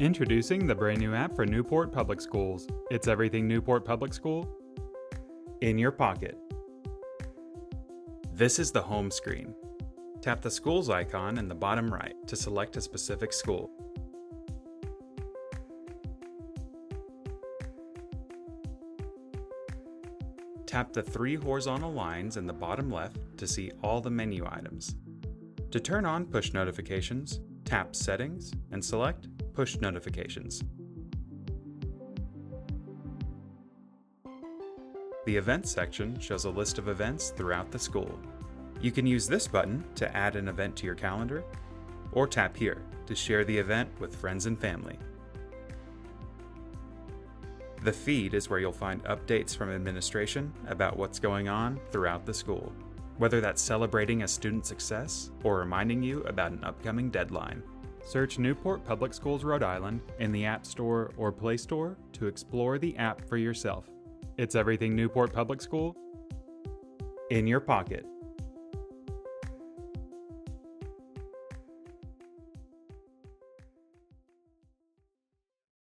Introducing the brand new app for Newport Public Schools. It's everything Newport Public School in your pocket. This is the home screen. Tap the schools icon in the bottom right to select a specific school. Tap the three horizontal lines in the bottom left to see all the menu items. To turn on push notifications, tap Settings and select Push Notifications. The Events section shows a list of events throughout the school. You can use this button to add an event to your calendar, or tap here to share the event with friends and family. The feed is where you'll find updates from administration about what's going on throughout the school, whether that's celebrating a student success or reminding you about an upcoming deadline. Search Newport Public Schools Rhode Island in the App Store or Play Store to explore the app for yourself. It's everything Newport Public School in your pocket.